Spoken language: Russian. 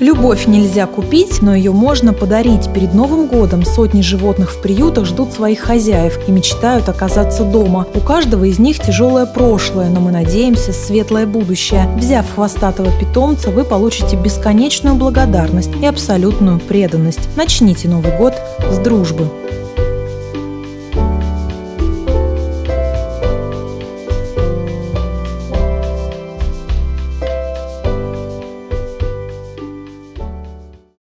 Любовь нельзя купить, но ее можно подарить. Перед Новым годом сотни животных в приютах ждут своих хозяев и мечтают оказаться дома. У каждого из них тяжелое прошлое, но мы надеемся, светлое будущее. Взяв хвостатого питомца, вы получите бесконечную благодарность и абсолютную преданность. Начните Новый год с дружбы.